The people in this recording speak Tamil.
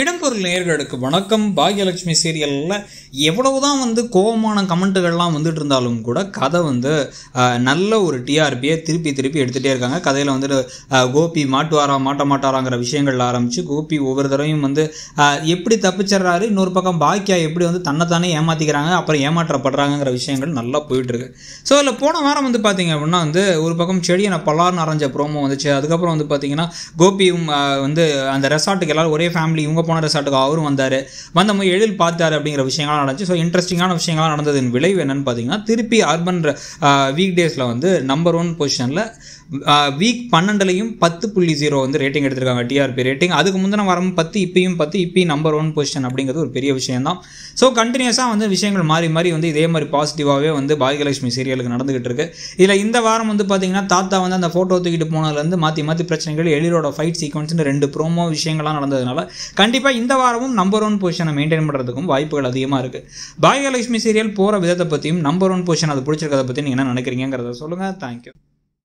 இடம்பொருள் நேயர்களுக்கு வணக்கம். பாக்யலட்சுமி சீரியலில் எவ்வளவுதான் வந்து கோபமான கமெண்ட்டுகள்லாம் வந்துட்டு இருந்தாலும் கூட கதை வந்து நல்ல ஒரு டிஆர்பியை திருப்பி திருப்பி எடுத்துகிட்டே இருக்காங்க. கதையில் வந்துட்டு கோபி மாட்டுவாரா மாட்ட மாட்டாராங்கிற விஷயங்கள்ல ஆரம்பித்து கோபி ஒவ்வொரு தடவையும் வந்து எப்படி தப்பிச்சிடுறாரு இன்னொரு பக்கம் பாக்கியா எப்படி வந்து தன்னைத்தானே ஏமாற்றிக்கிறாங்க அப்புறம் ஏமாற்றப்படுறாங்கங்கிற விஷயங்கள் நல்லா போயிட்டுருக்கு ஸோ அதில் போன வாரம் வந்து பார்த்திங்க அப்படின்னா வந்து ஒரு பக்கம் செடியை நான் பலார்னு அரைஞ்ச ப்ரோமோ வந்துச்சு. அதுக்கப்புறம் வந்து பார்த்திங்கன்னா கோபியும் வந்து அந்த ரெசார்ட்டுக்கு எல்லாரும் ஒரே ஃபேமிலி இவங்க போன ரிசார்ட்டுக்கு அவரும் வந்தார். வந்த போது எழில் பார்த்தாரு அப்படிங்கிற விஷயங்கள்லாம் நடந்துச்சு. ஸோ இன்ட்ரெஸ்டிங்கான விஷயங்கள்லாம் நடந்ததின் விளைவு என்னன்னு பார்த்தீங்கன்னா திருப்பி அர்பன் வீக் டேஸில் வந்து நம்பர் ஒன் பொசிஷனில் வீக் பன்னெண்டுலையும் பத்து புள்ளி ஜீரோ வந்து ரேட்டிங் எடுத்திருக்காங்க டிஆர்பி ரேட்டிங் அதுக்கு முந்தின வாரம் பத்து இப்பயும் பத்து இப்பயும் நம்பர் ஒன் பொசிஷன் அப்படிங்கிறது ஒரு பெரிய விஷயம் தான் ஸோ கண்டினியூஸாக வந்து விஷயங்கள் மாறி மாறி வந்து இதே மாதிரி பாசிட்டிவாகவே வந்து பாகியலட்சுமி சீரியலுக்கு நடந்துகிட்டு இருக்கு. இதில் இந்த வாரம் வந்து பார்த்தீங்கன்னா தாத்தா வந்து அந்த ஃபோட்டோ தூக்கிட்டு போனதுலேருந்து மாற்றி மாற்றி பிரச்சனைகள் எழிலோட ஃபைட் சீக்வன்ஸ்னு ரெண்டு ப்ரோமோ விஷயங்கள்லாம் நடந்ததுனால கண்டிப்பாக இந்த வாரமும் நம்பர் ஒன் பொசிஷனை மெயின்டைன் பண்ணுறதுக்கும் வாய்ப்புகள் அதிகமாக இருக்குது பாகியலட்சுமி சீரியல் போகிற விதத்தை பற்றியும் நம்பர் ஒன் பொசிஷன் அது பிடிச்சிருக்கதை பற்றி நீங்கள் என்ன நினைக்கிறீங்கிறத சொல்லுங்கள் தேங்க்யூ